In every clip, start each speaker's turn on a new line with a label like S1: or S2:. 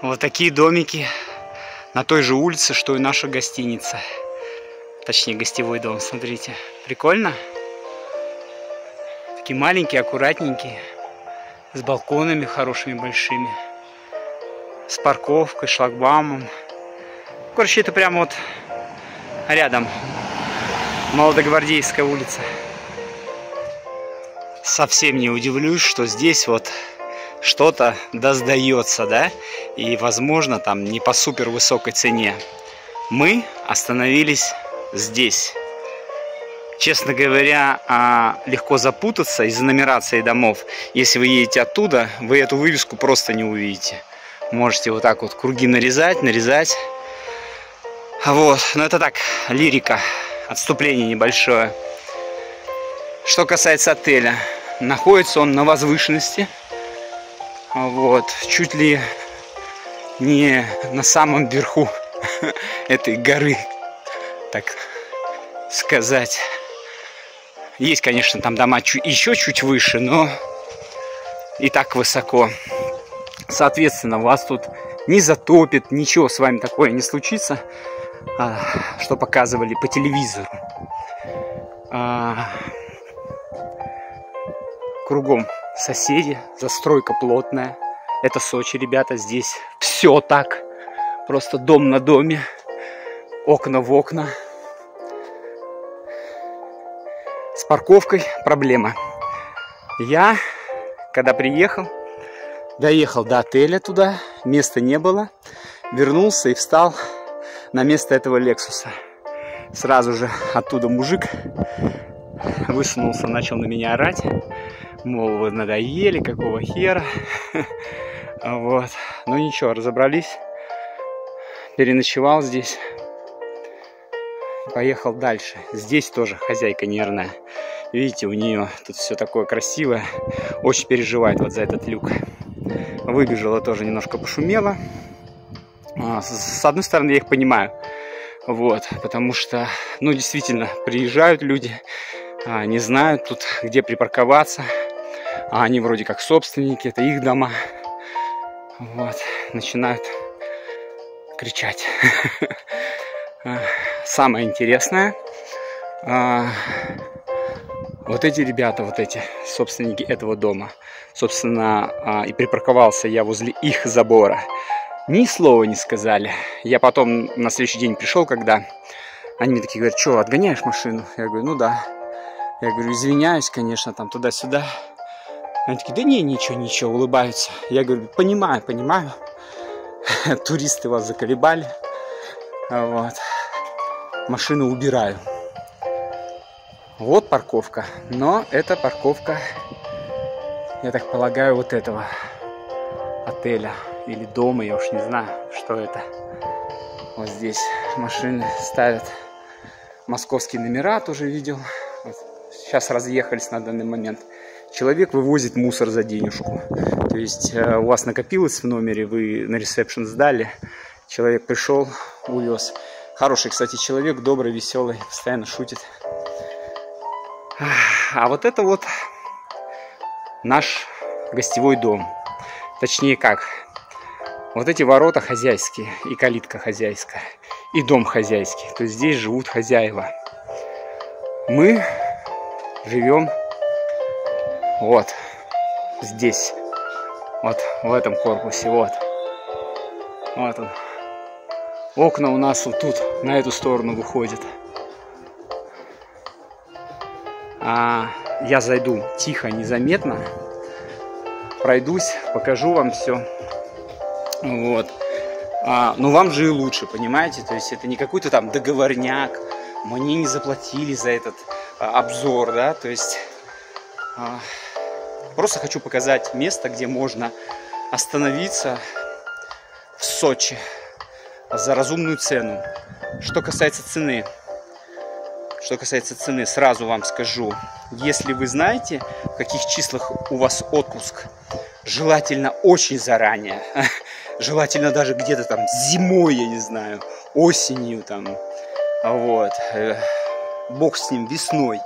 S1: Вот такие домики на той же улице, что и наша гостиница. Точнее, гостевой дом, смотрите. Прикольно? Такие маленькие, аккуратненькие. С балконами хорошими, большими. С парковкой, шлагбаумом. Короче, это прямо вот рядом. Молодогвардейская улица. Совсем не удивлюсь, что здесь вот что-то да сдается, да, и, возможно, там не по супер высокой цене. Мы остановились здесь. Честно говоря, а, легко запутаться из-за нумерации домов. Если вы едете оттуда, вы эту вывеску просто не увидите. Можете вот так вот круги нарезать, нарезать. Вот, но это так, лирика, отступление небольшое. Что касается отеля, находится он на возвышенности, вот, чуть ли не на самом верху этой горы, так сказать. Есть, конечно, там дома еще чуть выше, но и так высоко. Соответственно, вас тут не затопит, ничего с вами такое не случится, а, что показывали по телевизору. А, кругом соседи, застройка плотная. Это Сочи, ребята, здесь все так. Просто дом на доме, окна в окна. С парковкой проблема. Я, когда приехал, доехал до отеля туда, места не было, вернулся и встал на место этого Лексуса. Сразу же оттуда мужик высунулся, начал на меня орать мол, вы надоели, какого хера. Вот. Ну ничего, разобрались. Переночевал здесь. Поехал дальше. Здесь тоже хозяйка нервная. Видите, у нее тут все такое красивое. Очень переживает вот за этот люк. Выбежала тоже немножко пошумела. А, с одной стороны, я их понимаю. Вот, потому что, ну, действительно, приезжают люди, а, не знают тут, где припарковаться а они вроде как собственники, это их дома. Вот, начинают кричать. Самое интересное, а, вот эти ребята, вот эти собственники этого дома, собственно, а, и припарковался я возле их забора. Ни слова не сказали. Я потом на следующий день пришел, когда они мне такие говорят, что, отгоняешь машину? Я говорю, ну да. Я говорю, извиняюсь, конечно, там туда-сюда. Они такие, да не, ничего, ничего, улыбаются. Я говорю, понимаю, понимаю. Туристы вас заколебали. Вот. Машину убираю. Вот парковка. Но это парковка, я так полагаю, вот этого отеля или дома, я уж не знаю, что это. Вот здесь машины ставят московские номера, тоже видел. Вот. Сейчас разъехались на данный момент человек вывозит мусор за денежку. То есть э, у вас накопилось в номере, вы на ресепшн сдали, человек пришел, увез. Хороший, кстати, человек, добрый, веселый, постоянно шутит. А вот это вот наш гостевой дом. Точнее как, вот эти ворота хозяйские, и калитка хозяйская, и дом хозяйский. То есть здесь живут хозяева. Мы живем вот здесь, вот в этом корпусе, вот. Вот он. Окна у нас вот тут, на эту сторону выходят. А я зайду тихо, незаметно, пройдусь, покажу вам все. Вот. А, но вам же и лучше, понимаете? То есть это не какой-то там договорняк, мне не заплатили за этот а, обзор, да, то есть а, Просто хочу показать место, где можно остановиться в Сочи за разумную цену. Что касается цены, что касается цены, сразу вам скажу, если вы знаете, в каких числах у вас отпуск, желательно очень заранее, желательно даже где-то там зимой, я не знаю, осенью там, вот, э, бог с ним, весной,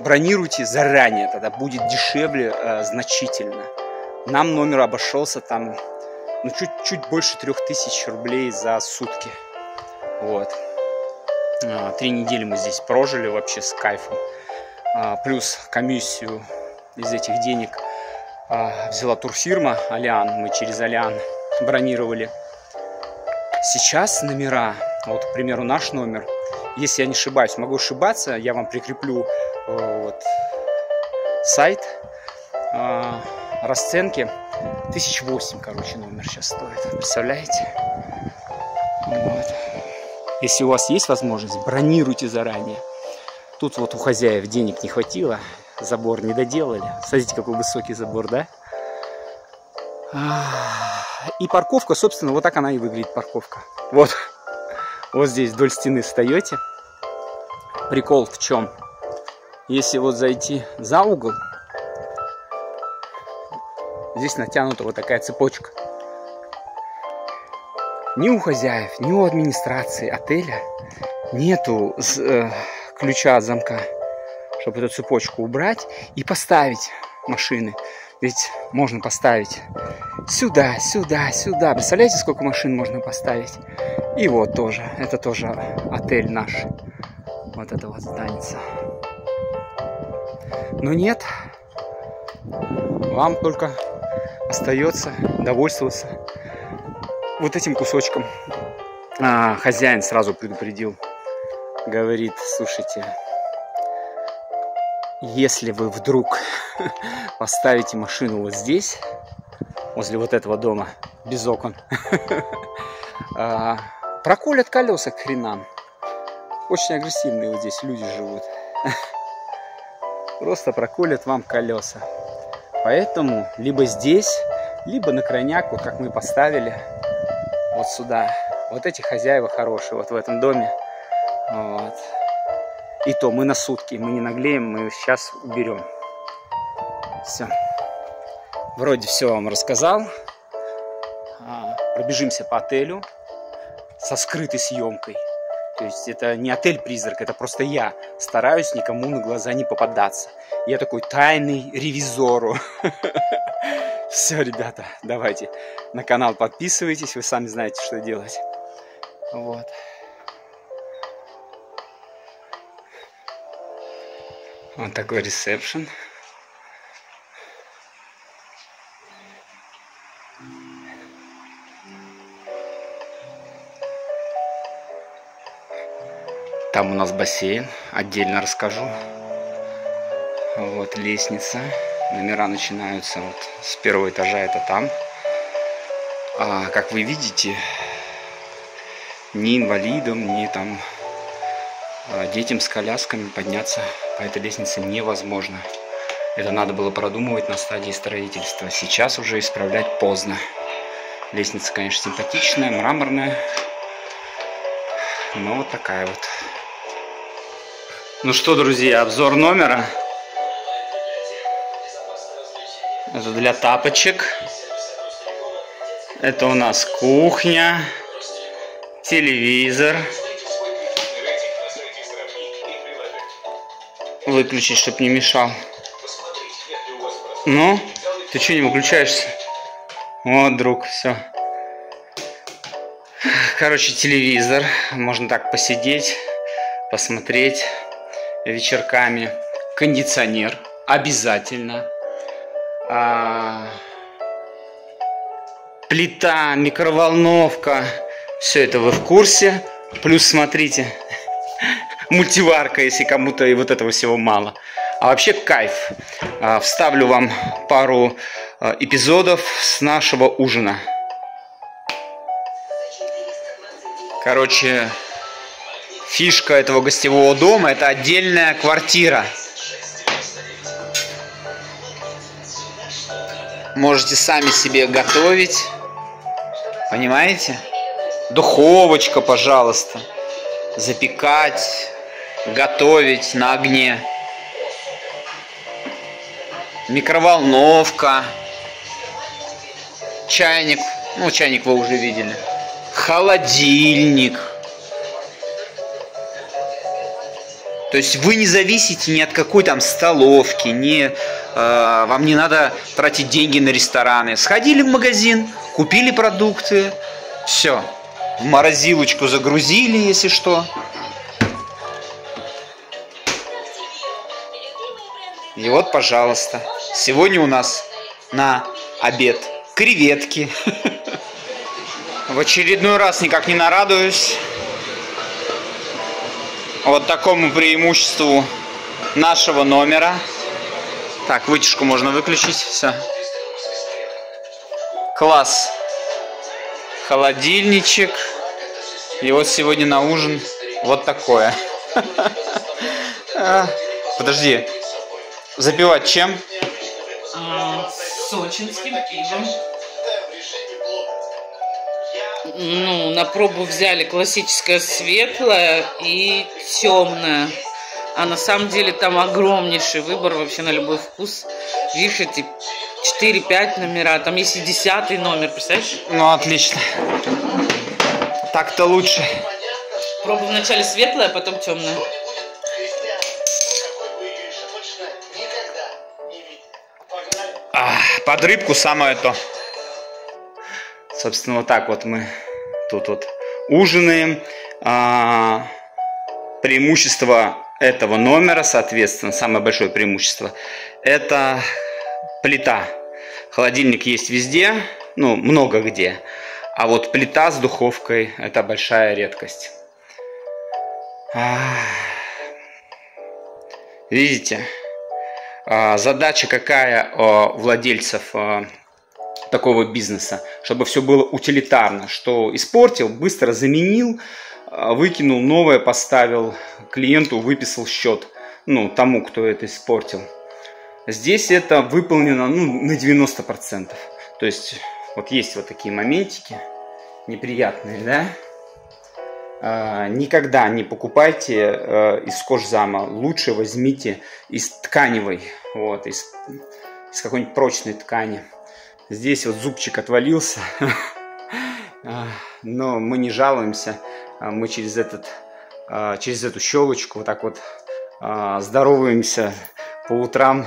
S1: бронируйте заранее, тогда будет дешевле э, значительно. Нам номер обошелся там ну, чуть-чуть больше трех тысяч рублей за сутки. Вот. А, три недели мы здесь прожили вообще с кайфом. А, плюс комиссию из этих денег а, взяла турфирма Алиан. Мы через Алиан бронировали. Сейчас номера, вот, к примеру, наш номер, если я не ошибаюсь, могу ошибаться, я вам прикреплю э, вот, сайт расценки 1008, короче, номер сейчас стоит. Представляете? Вот. Если у вас есть возможность, бронируйте заранее. Тут вот у хозяев денег не хватило, забор не доделали. Смотрите, какой высокий забор, да? И парковка, собственно, вот так она и выглядит, парковка. Вот, вот здесь вдоль стены встаете. Прикол в чем? Если вот зайти за угол, здесь натянута вот такая цепочка. Ни у хозяев, ни у администрации отеля нету э, ключа от замка, чтобы эту цепочку убрать и поставить машины. Ведь можно поставить сюда, сюда, сюда. Представляете, сколько машин можно поставить? И вот тоже, это тоже отель наш. Вот это вот здание. Но нет, вам только остается довольствоваться вот этим кусочком. А, хозяин сразу предупредил. Говорит, слушайте, если вы вдруг поставите машину вот здесь, возле вот этого дома, без окон, а, проколят колеса к хренам. Очень агрессивные вот здесь люди живут. Просто проколят вам колеса. Поэтому либо здесь, либо на крайняк, вот как мы поставили, вот сюда. Вот эти хозяева хорошие, вот в этом доме. Вот. И то мы на сутки, мы не наглеем, мы сейчас уберем. Все. Вроде все вам рассказал. А, пробежимся по отелю со скрытой съемкой. То есть это не отель-призрак, это просто я стараюсь никому на глаза не попадаться. Я такой тайный ревизору. Все, ребята, давайте на канал подписывайтесь, вы сами знаете, что делать. Вот. Вот такой ресепшн. У нас бассейн, отдельно расскажу. Вот лестница. Номера начинаются вот с первого этажа, это там. А, как вы видите, ни инвалидам, ни там а, детям с колясками подняться по этой лестнице невозможно. Это надо было продумывать на стадии строительства. Сейчас уже исправлять поздно. Лестница, конечно, симпатичная, мраморная. Но вот такая вот. Ну что, друзья, обзор номера. Это для тапочек. Это у нас кухня, телевизор. Выключить, чтобы не мешал. Ну, ты что не выключаешься? Вот, друг, все. Короче, телевизор. Можно так посидеть, посмотреть вечерками. Кондиционер. Обязательно. А, плита, микроволновка. Все это вы в курсе. Плюс смотрите, мультиварка, если кому-то и вот этого всего мало. А вообще кайф. А, вставлю вам пару а, эпизодов с нашего ужина. Короче, фишка этого гостевого дома это отдельная квартира. Можете сами себе готовить. Понимаете? Духовочка, пожалуйста. Запекать, готовить на огне. Микроволновка. Чайник. Ну, чайник вы уже видели. Холодильник. То есть вы не зависите ни от какой там столовки, ни, э, вам не надо тратить деньги на рестораны. Сходили в магазин, купили продукты, все, в морозилочку загрузили, если что. И вот, пожалуйста, сегодня у нас на обед креветки. В очередной раз никак не нарадуюсь вот такому преимуществу нашего номера. Так, вытяжку можно выключить, все. Класс. Холодильничек. И вот сегодня на ужин вот такое. А, подожди. Запивать чем?
S2: А, сочинским пивом. Ну, на пробу взяли классическое светлое и темное. А на самом деле там огромнейший выбор вообще на любой вкус. Видишь, эти 4-5 номера, там есть и 10 номер, представляешь?
S1: Ну, отлично. Так-то лучше.
S2: Пробуй вначале светлое, а потом темное.
S1: А, под рыбку самое то. Собственно, вот так вот мы тут вот ужинаем. А, преимущество этого номера, соответственно, самое большое преимущество, это плита. Холодильник есть везде, ну, много где. А вот плита с духовкой – это большая редкость. Видите? А, задача какая у владельцев а, такого бизнеса, чтобы все было утилитарно, что испортил, быстро заменил, а, выкинул новое, поставил клиенту, выписал счет, ну, тому, кто это испортил. Здесь это выполнено ну, на 90%. То есть вот есть вот такие моментики неприятные, да? А, никогда не покупайте а, из кожзама. Лучше возьмите из тканевой, вот, из, из какой-нибудь прочной ткани. Здесь вот зубчик отвалился, а, но мы не жалуемся. Мы через, этот, через эту щелочку вот так вот здороваемся по утрам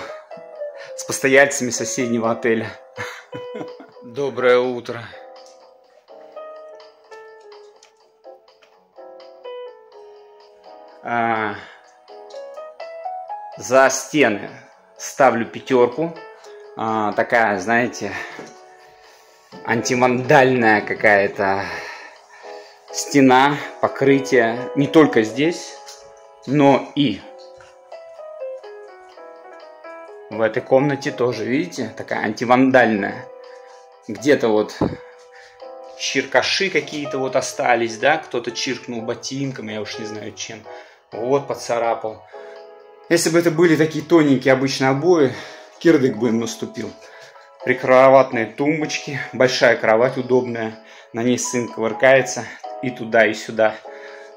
S1: с постояльцами соседнего отеля. Доброе утро. А, за стены ставлю пятерку. А, такая, знаете, антивандальная какая-то стена, покрытие. Не только здесь, но и в этой комнате тоже, видите, такая антивандальная. Где-то вот чиркаши какие-то вот остались, да, кто-то чиркнул ботинком, я уж не знаю чем. Вот, поцарапал. Если бы это были такие тоненькие обычные обои, кирдык бы им наступил. Прикроватные тумбочки, большая кровать удобная, на ней сын кувыркается и туда, и сюда.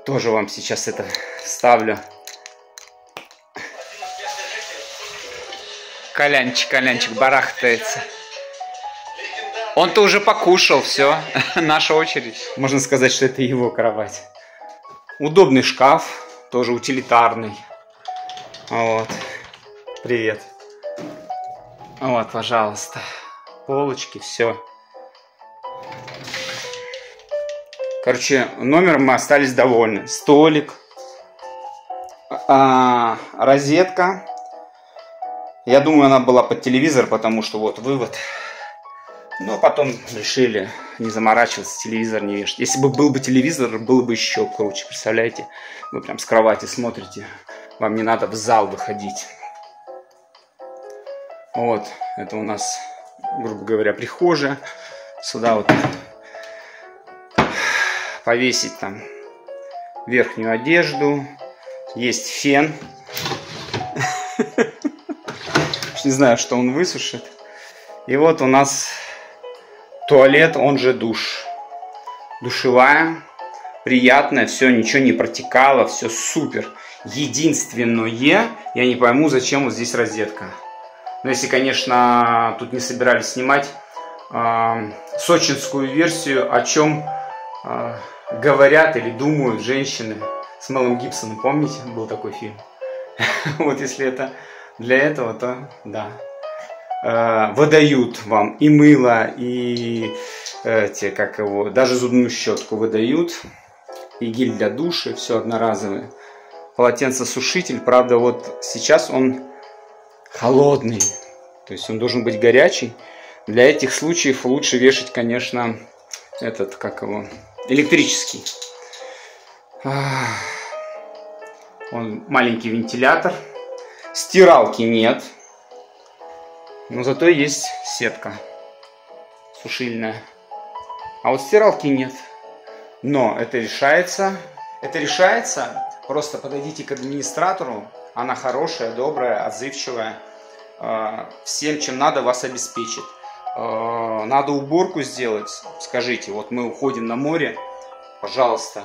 S1: Тоже вам сейчас это ставлю. Колянчик, Колянчик барахтается. Он-то уже покушал, все, наша очередь. Можно сказать, что это его кровать. Удобный шкаф, тоже утилитарный. Вот. Привет. Вот, пожалуйста. Полочки, все. Короче, номером мы остались довольны. Столик, а, розетка я думаю, она была под телевизор, потому что вот вывод. Но потом решили не заморачиваться, телевизор не вешать. Если бы был бы телевизор, было бы еще круче, представляете? Вы прям с кровати смотрите, вам не надо в зал выходить. Вот, это у нас, грубо говоря, прихожая. Сюда вот повесить там верхнюю одежду. Есть фен не знаю, что он высушит. И вот у нас туалет, он же душ. Душевая, приятная, все, ничего не протекало, все супер. Единственное, я не пойму, зачем вот здесь розетка. Но если, конечно, тут не собирались снимать э, сочинскую версию, о чем э, говорят или думают женщины с Мелом Гибсоном, помните, был такой фильм? Вот если это для этого, то да. Э, выдают вам и мыло, и эти, как его, даже зубную щетку выдают, и гель для души, все одноразовое. Полотенцесушитель, правда, вот сейчас он холодный, то есть он должен быть горячий. Для этих случаев лучше вешать, конечно, этот, как его, электрический. Он маленький вентилятор. Стиралки нет. Но зато есть сетка сушильная. А вот стиралки нет. Но это решается. Это решается. Просто подойдите к администратору. Она хорошая, добрая, отзывчивая. А, всем, чем надо, вас обеспечит. А, надо уборку сделать. Скажите, вот мы уходим на море. Пожалуйста,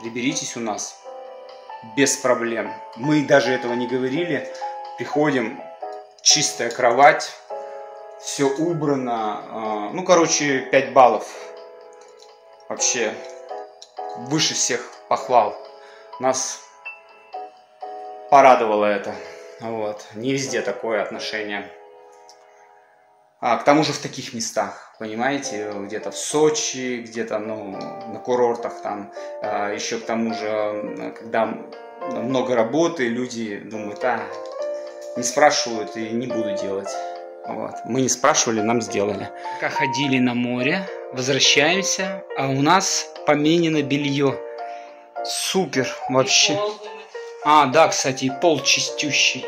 S1: приберитесь у нас. Без проблем. Мы даже этого не говорили. Приходим, чистая кровать, все убрано. А, ну, короче, 5 баллов. Вообще, выше всех похвал. Нас порадовало это. Вот. Не везде такое отношение. А, к тому же в таких местах, понимаете, где-то в Сочи, где-то ну, на курортах там, а, еще к тому же, когда много работы, люди думают, а, не спрашивают и не буду делать. Вот. Мы не спрашивали, нам сделали. Пока ходили на море, возвращаемся, а у нас поменено белье. Супер вообще. А, да, кстати, пол чистющий.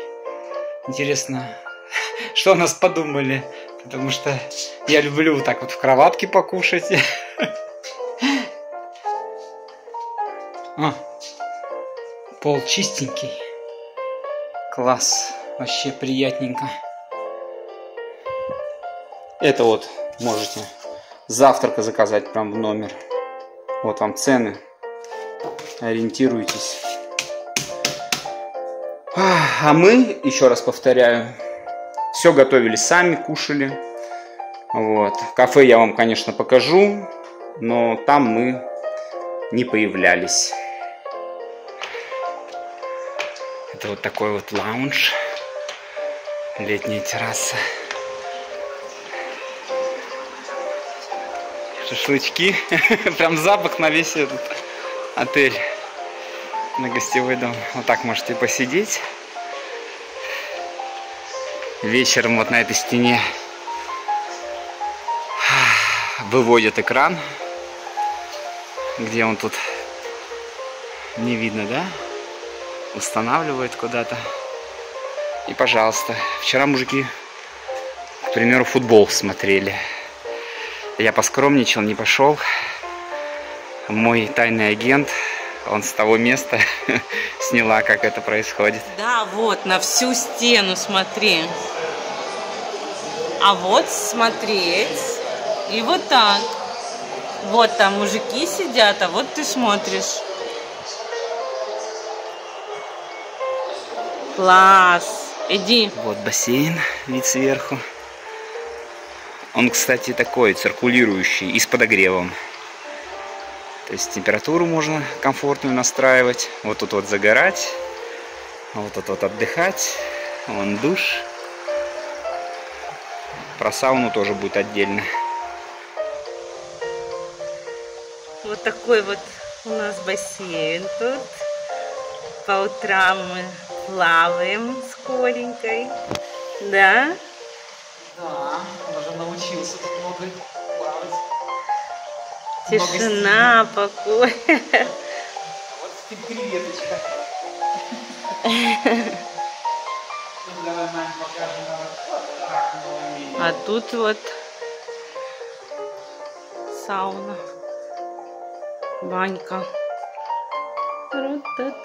S1: Интересно, что о нас подумали. Потому что я люблю так вот в кроватке покушать. А, пол чистенький. Класс. Вообще приятненько. Это вот можете завтрака заказать прям в номер. Вот вам цены. Ориентируйтесь. А мы, еще раз повторяю, все готовили сами, кушали. Вот. Кафе я вам, конечно, покажу, но там мы не появлялись. Это вот такой вот лаунж. Летняя терраса. шашлычки. Прям запах на весь этот отель. На гостевой дом. Вот так можете посидеть. Вечером вот на этой стене выводят экран. Где он тут? Не видно, да? Устанавливает куда-то. И пожалуйста. Вчера мужики, к примеру, футбол смотрели. Я поскромничал, не пошел. Мой тайный агент, он с того места сняла, как это происходит.
S2: Да, вот, на всю стену смотри. А вот смотреть. И вот так. Вот там мужики сидят, а вот ты смотришь. Класс. Иди.
S1: Вот бассейн, вид сверху. Он, кстати, такой циркулирующий и с подогревом. То есть температуру можно комфортную настраивать. Вот тут вот загорать. Вот тут вот отдыхать. Вон душ. Про сауну тоже будет отдельно.
S2: Вот такой вот у нас бассейн тут. По утрам мы плаваем с Коленькой. Да?
S1: Да, уже научился тут много.
S2: Тишина, покой.
S1: Вот теперь креветочка.
S2: А тут вот сауна, банька. Так.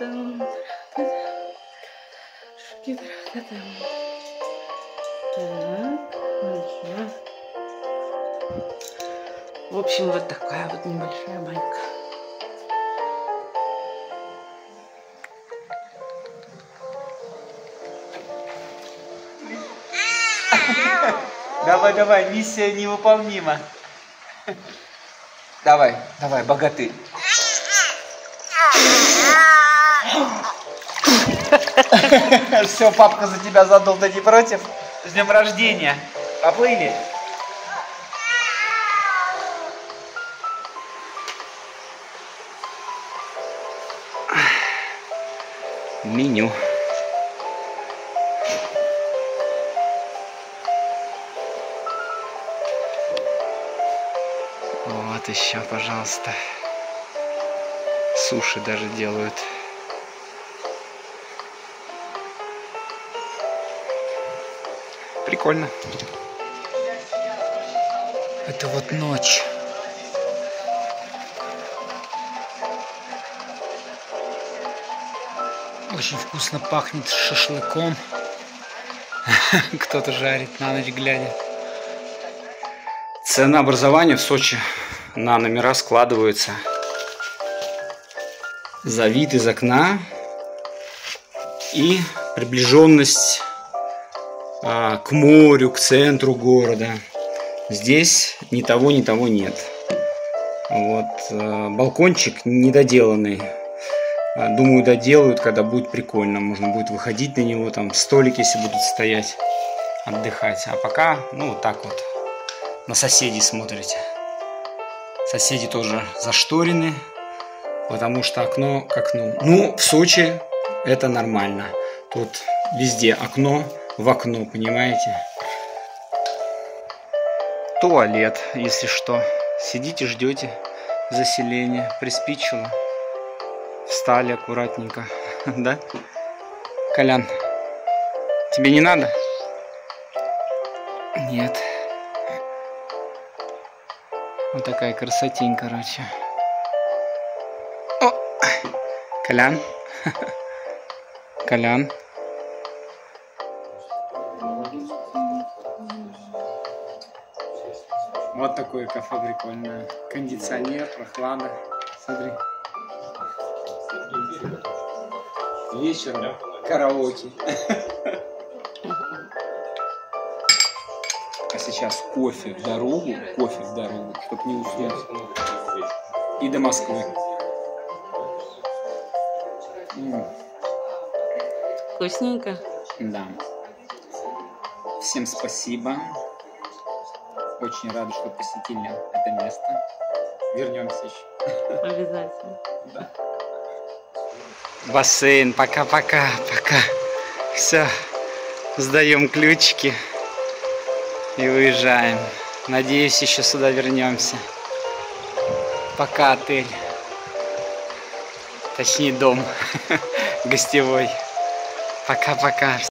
S2: В общем, вот такая вот небольшая банька.
S1: Давай, давай, миссия невыполнима. Давай, давай, богатырь. Все, папка за тебя задул, ты не против? С днем рождения. Поплыли? Меню. Вот еще, пожалуйста. Суши даже делают. Прикольно. Это вот ночь. Очень вкусно пахнет шашлыком. Кто-то жарит на ночь глядя. Ценообразование в Сочи на номера складывается за вид из окна и приближенность а, к морю, к центру города. Здесь ни того, ни того нет. Вот а, балкончик недоделанный. А, думаю, доделают, когда будет прикольно. Можно будет выходить на него, там столики, если будут стоять, отдыхать. А пока, ну, вот так вот, на соседей смотрите. Соседи тоже зашторены, потому что окно к окну. Ну, в Сочи это нормально. Тут везде окно в окно, понимаете? Туалет, если что. Сидите, ждете заселения. Приспичило. Встали аккуратненько. Да? Колян, тебе не надо? Нет. Вот такая красотень, короче. О! Колян. Колян. Вот такое кафе прикольное. Кондиционер, прохлада. Смотри. Вечером караоке. А сейчас кофе в дорогу, кофе в дорогу, чтобы не уснуть. И до Москвы.
S2: Вкусненько.
S1: Да. Всем спасибо. Очень рады, что посетили это место. Вернемся еще.
S2: Обязательно.
S1: Бассейн, пока-пока, пока. Все, сдаем ключики и уезжаем. Надеюсь, еще сюда вернемся. Пока, отель. Точнее, дом гостевой. Пока-пока.